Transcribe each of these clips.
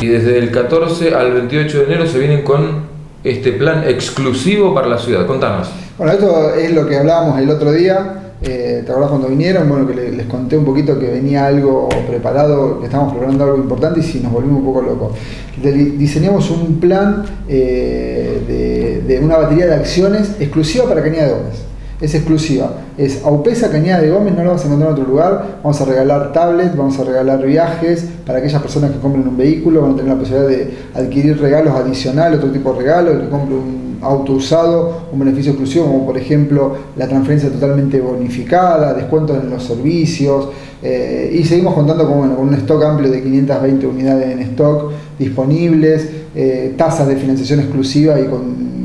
Y desde el 14 al 28 de enero se vienen con este plan exclusivo para la ciudad. Contanos. Bueno, esto es lo que hablábamos el otro día. Eh, ¿Te acordás cuando vinieron? Bueno, que les, conté un poquito que venía algo preparado, que estábamos preparando algo importante y sí nos volvimos un poco locos. Diseñamos un plan eh, de, una batería de acciones exclusiva para Gómez es exclusiva. Es Aupesa Cañada de Gómez, no lo vas a encontrar en otro lugar. Vamos a regalar tablets, vamos a regalar viajes para aquellas personas que compren un vehículo, van a tener la posibilidad de adquirir regalos adicionales, otro tipo de regalos, el que compre un auto usado, un beneficio exclusivo, como por ejemplo la transferencia totalmente bonificada, descuentos en los servicios. Eh, y seguimos contando con, un stock amplio de 520 unidades en stock disponibles, eh, tasas de financiación exclusiva y con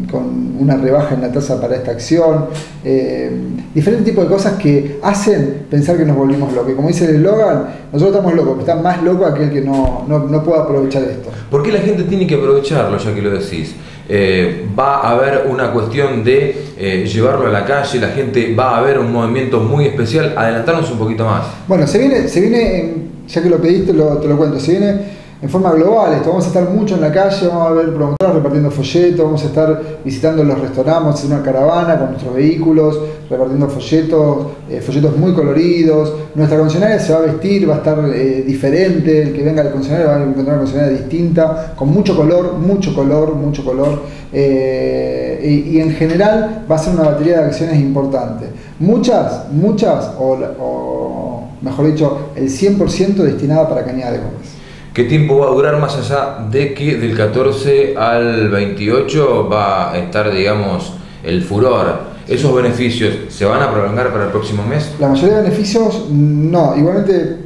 una rebaja en la tasa para esta acción, eh, diferentes tipos de cosas que hacen pensar que nos volvimos locos. Como dice el eslogan, nosotros estamos locos, pero está más loco aquel que no, no, pueda aprovechar esto. ¿Por qué la gente tiene que aprovecharlo, ya que lo decís? Eh, va a haber una cuestión de eh, llevarlo a la calle, la gente va a ver un movimiento muy especial. Adelantarnos un poquito más. Bueno, se viene, se viene ya que lo pediste, te lo cuento, se viene en forma global. Esto, vamos a estar mucho en la calle, vamos a ver promotores repartiendo folletos, vamos a estar visitando los restaurantes, vamos una caravana con nuestros vehículos, repartiendo folletos, eh, folletos muy coloridos. Nuestra concesionaria se va a vestir, va a estar eh, diferente, el que venga al concesionario va a encontrar una concesionaria distinta, con mucho color, mucho color, mucho color. Eh, y, en general va a ser una batería de acciones importante. Muchas, muchas, o, o mejor dicho, el 100% destinada para Cañada de Gómez. ¿Qué tiempo va a durar más allá de que del 14 al 28 va a estar, digamos, el furor? ¿Esos beneficios se van a prolongar para el próximo mes? La mayoría de beneficios no, igualmente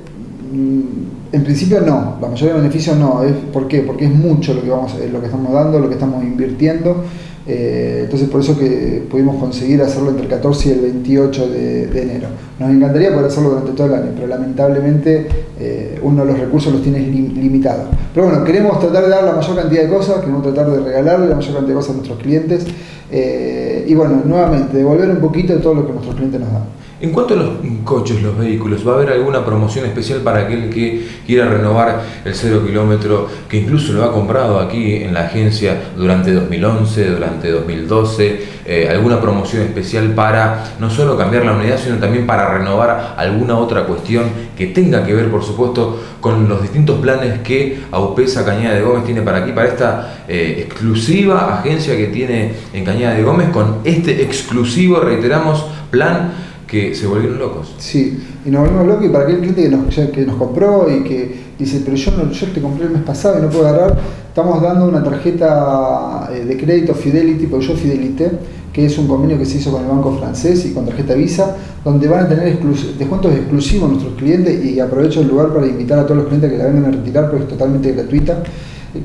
mm, en principio no, la mayoría de beneficios no. ¿Por qué? Porque es mucho lo que, vamos, lo que estamos dando, lo que estamos invirtiendo eh, entonces por eso que pudimos conseguir hacerlo entre el 14 y el 28 de, enero. Nos encantaría poder hacerlo durante todo el año, pero lamentablemente eh, uno de los recursos los tiene limitados. Pero bueno, queremos tratar de dar la mayor cantidad de cosas, queremos tratar de regalarle la mayor cantidad de cosas a nuestros clientes eh, y bueno, nuevamente, devolver un poquito de todo lo que nuestros clientes nos dan. En cuanto a los coches, los vehículos, ¿va a haber alguna promoción especial para aquel que quiera renovar el cero kilómetro, que incluso lo ha comprado aquí en la agencia durante 2011, durante 2012? Eh, ¿Alguna promoción especial para no solo cambiar la unidad, sino también para renovar alguna otra cuestión que tenga que ver, por supuesto, con los distintos planes que Aupesa Cañada de Gómez tiene para aquí, para esta eh, exclusiva agencia que tiene en Cañada de Gómez, con este exclusivo, reiteramos, plan que se volvieron locos. Sí, y nos volvimos locos y para aquel cliente que nos, que nos compró y que dice, pero yo, no, yo te compré el mes pasado y no puedo agarrar, estamos dando una tarjeta eh, de crédito Fidelity, porque yo Fidelité, que es un convenio que se hizo con el banco francés y con tarjeta Visa, donde van a tener descuentos exclusivos nuestros clientes y aprovecho el lugar para invitar a todos los clientes que la vengan a retirar porque es totalmente gratuita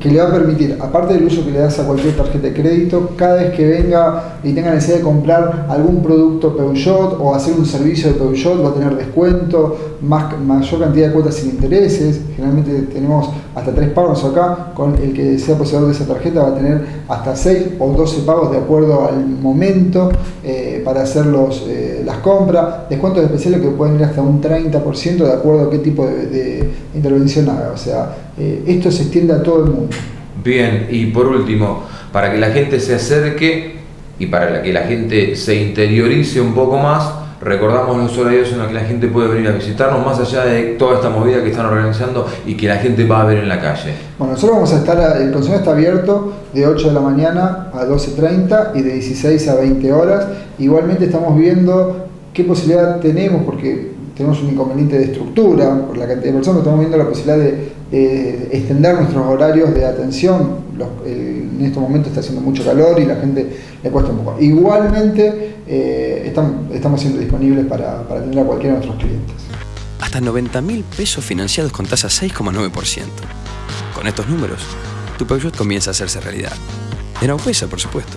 que le va a permitir, aparte del uso que le das a cualquier tarjeta de crédito, cada vez que venga y tenga necesidad de comprar algún producto Peugeot o hacer un servicio de Peugeot, va a tener descuento, más, mayor cantidad de cuotas sin intereses. Generalmente tenemos hasta tres pagos acá, con el que sea poseedor de esa tarjeta va a tener hasta 6 o 12 pagos de acuerdo al momento eh, para hacer eh, las compras. Descuentos especiales que pueden ir hasta un 30% de acuerdo a qué tipo de, intervención haga. O sea, eh, esto se extiende a todo el mundo. Bien, y por último, para que la gente se acerque y para que la gente se interiorice un poco más, recordamos los horarios en los que la gente puede venir a visitarnos, más allá de toda esta movida que están organizando y que la gente va a ver en la calle. Bueno, nosotros vamos a estar, el consejo está abierto de 8 de la mañana a 12.30 y de 16 a 20 horas. Igualmente estamos viendo qué posibilidad tenemos, porque tenemos un inconveniente de estructura por la cantidad de personas, estamos viendo la posibilidad de, extender nuestros horarios de atención. en estos momentos está haciendo mucho calor y la gente le cuesta un poco. Igualmente eh, estamos, siendo disponibles para, para atender a cualquiera de nuestros clientes. Hasta 90 mil pesos financiados con tasa 6,9%. Con estos números, tu Peugeot comienza a hacerse realidad. En Aupesa, por supuesto.